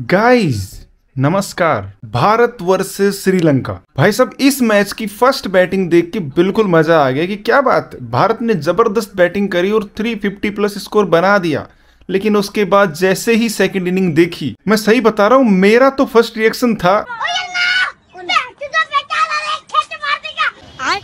Guys नमस्कार। Bharat versus Sri Lanka. भाई साहब, इस मैच की फ़र्स्ट बैटिंग देख के बिल्कुल मज़ा आ गया कि क्या बात है। भारत ने ज़बरदस्त बैटिंग करी और 350 प्लस स्कोर बना दिया। लेकिन उसके बाद जैसे ही सेकंड इनिंग देखी, मैं सही बता रहा हूँ, मेरा तो फ़र्स्ट रिएक्शन था।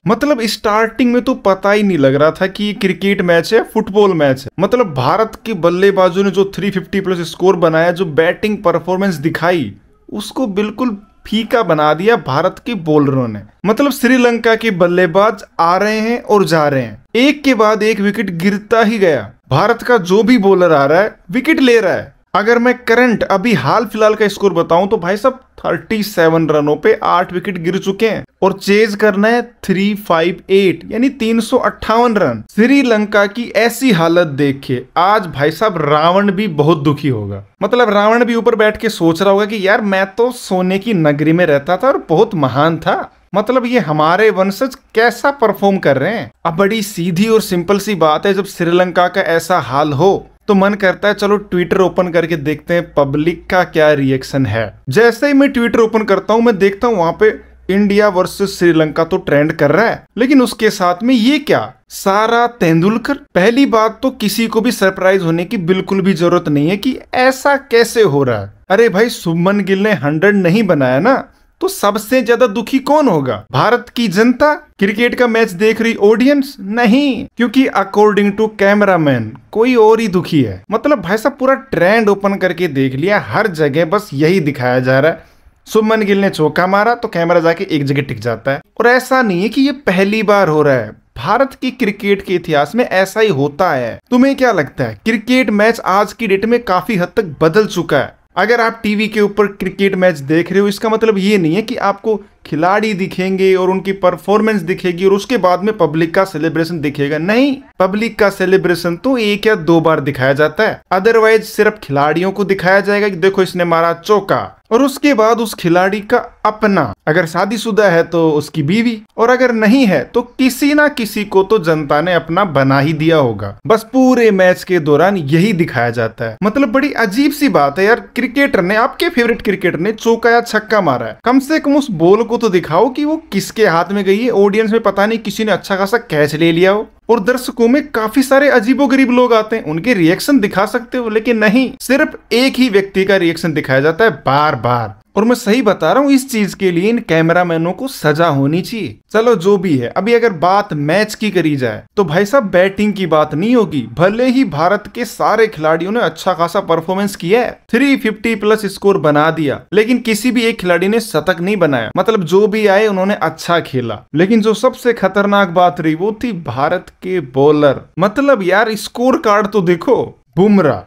मतलब स्टार्टिंग में तो पता ही नहीं लग रहा था कि ये क्रिकेट मैच है फुटबॉल मैच है। मतलब भारत के बल्लेबाजों ने जो 350 प्लस स्कोर बनाया, जो बैटिंग परफॉर्मेंस दिखाई, उसको बिल्कुल फीका बना दिया भारत के बॉलरों ने। मतलब श्रीलंका के बल्लेबाज आ रहे हैं और जा रहे हैं। एक के बाद एक विकेट गिरता ही गया। भारत का जो भी बॉलर आ रहा है विकेट ले रहा है। अगर मैं करंट अभी हाल फ़िलहाल का स्कोर बताऊँ तो भाई साहब 37 रनों पे आठ विकेट गिर चुके हैं। और चेज करना है 358 यानी तीन सौ अट्ठावन रन। श्रीलंका की ऐसी हालत देखे आज भाई साहब रावण भी बहुत दुखी होगा। मतलब रावण भी ऊपर बैठ के सोच रहा होगा कि यार मैं तो सोने की नगरी में रहता था और बहुत महान था। मतलब ये हमारे वंशज कैसा परफॉर्म कर रहे हैं? अब बड़ी सीधी और सिंपल सी बात है, जब श्रीलंका का ऐसा हाल हो तो मन करता है, चलो ट्विटर ओपन करके देखते हैं पब्लिक का क्या रिएक्शन है। जैसे ही मैं ट्विटर ओपन करता हूँ, मैं देखता हूँ वहाँ पे इंडिया वर्सेस श्रीलंका तो ट्रेंड कर रहा है, लेकिन उसके साथ में ये क्या? सारा तेंदुलकर? पहली बात तो किसी को भी सरप्राइज़ होने की बिल्कुल भी ज़रूरत नहीं है कि ऐसा कैसे हो रहा है। अरे भाई सुमन गिल ने हंड्रेड नहीं बनाया ना तो सबसे ज़्यादा दुखी कौन होगा? भारत की जनता? क्रिकेट का मैच देख रही ऑडियंस नहीं, क्योंकि अकॉर्डिंग टू कैमरामैन कोई और ही दुखी है। मतलब भाई साहब, पूरा ट्रेंड ओपन करके देख लिया, हर जगह बस यही दिखाया जा रहा है। सुमन गिल ने चौका मारा तो कैमरा जाके एक जगह टिक जाता है। और ऐसा नहीं है कि ये पहली बार हो रहा है। भारत की क्रिकेट के इतिहास में ऐसा ही होता है। तुम्हें क्या लगता है, क्रिकेट मैच आज की डेट में काफ़ी हद तक बदल चुका है? अगर आप टीवी के ऊपर क्रिकेट मैच देख रहे हो, इसका मतलब ये नहीं है कि आपको खिलाड़ी दिखेंगे और उनकी परफॉर्मेंस दिखेगी और उसके बाद में पब्लिक का सेलिब्रेशन दिखेगा। नहीं, पब्लिक का सेलिब्रेशन तो एक या दो बार दिखाया जाता है। अदरवाइज़ सिर्फ़ खिलाड़ियों को दिखाया जाएगा कि देखो, इसने मारा चौका। और उसके बाद उस खिलाड़ी का अपना। अगर शादीशुदा है तो उसकी बीवी, और अगर नहीं है तो किसी ना किसी को तो जनता ने अपना बना ही दिया होगा। बस पूरे मैच के दौरान यही दिखाया जाता है। मतलब बड़ी अजीब सी बात है यार, क्रिकेटर ने, आपके फेवरेट क्रिकेटर ने चौका या छक्का मारा है। कम से कम उस बॉल को तो दिखाओ कि वो किसके हाथ में गई है, ऑडियंस में पता नहीं किसी ने अच्छा खासा कैच ले लिया हो। और दर्शकों में काफ़ी सारे अजीबो गरीब लोग आते हैं। उनके रिएक्शन दिखा सकते हो, लेकिन नहीं, सिर्फ़ एक ही व्यक्ति का रिएक्शन दिखाया जाता है बार बार और मैं सही बता रहा हूँ, इस चीज़ के लिए इन कैमरामैनों को सजा होनी चाहिए। चलो, जो भी है, अभी अगर बात मैच की करी जाए तो भाई साहब, बैटिंग की बात नहीं होगी। भले ही भारत के सारे खिलाड़ियों ने अच्छा खासा परफॉर्मेंस किया है 350 प्लस स्कोर बना दिया, लेकिन किसी भी एक खिलाड़ी ने शतक नहीं बनाया। मतलब जो भी आए, उन्होंने अच्छा खेला। लेकिन जो सबसे खतरनाक बात रही, वो थी भारत के बॉलर मतलब यार स्कोर कार्ड तो देखो, बुमराह,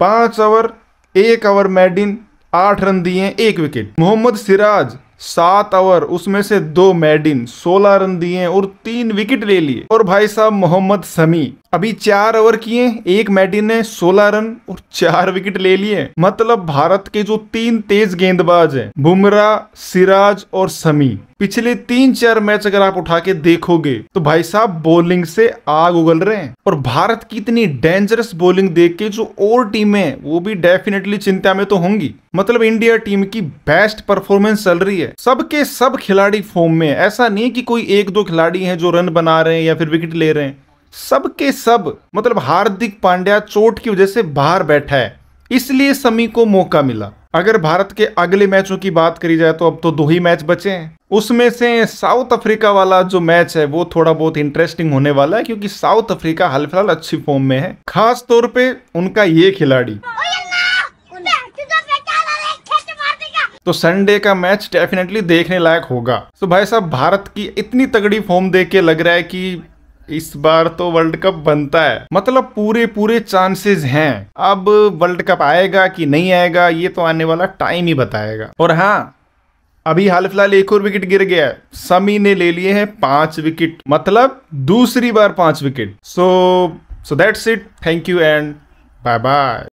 पाँच ओवर एक ओवर मेडिन आठ रन दिए एक विकेट मोहम्मद सिराज, सात ओवर उसमें से दो मेडिन सोलह रन दिए और तीन विकेट ले लिए। और भाई साहब, मोहम्मद समी अभी चार ओवर किए, एक मेडिन ने सोलह रन और चार विकेट ले लिए। मतलब भारत के जो तीन तेज गेंदबाज हैं, बुमराह, सिराज और समी, पिछले तीन चार मैच अगर आप उठा के देखोगे तो भाई साहब बॉलिंग से आग उगल रहे हैं। और भारत की इतनी डेंजरस बॉलिंग देख के जो और टीमें वो भी डेफिनेटली चिंता में तो होंगी। मतलब इंडिया टीम की बेस्ट परफॉर्मेंस चल रही है। सबके सब खिलाड़ी फॉर्म में ऐसा नहीं कि कोई एक दो खिलाड़ी हैं जो रन बना रहे हैं या फिर विकेट ले रहे हैं। सबके सब मतलब हार्दिक पांड्या चोट की वजह से बाहर बैठा है। इसलिए समी को मौका मिला। अगर भारत के अगले मैचों की बात करी जाए तो अब तो दो ही मैच बचे हैं। उसमें से साउथ अफ्रीका वाला जो मैच है, वो थोड़ा बहुत इंटरेस्टिंग होने वाला है, क्योंकि साउथ अफ्रीका हाल फ़िलहाल अच्छी फॉर्म में है। खास तौर पे उनका ये खिलाड़ी। तो संडे का मैच डेफिनेटली देखने लायक होगा। तो भाई साहब, भारत की इतनी तगड़ी फॉर्म देख के लग रहा है कि इस बार तो वर्ल्ड कप बनता है। मतलब पूरे पूरे चांसेस हैं। अब वर्ल्ड कप आएगा कि नहीं आएगा ये तो आने वाला टाइम ही बताएगा। और हाँ। अभी हाल फ़िलहाल एक और विकेट गिर गया है। समी ने ले लिए हैं पाँच विकेट मतलब दूसरी बार पाँच wicket so so that's it thank you and bye bye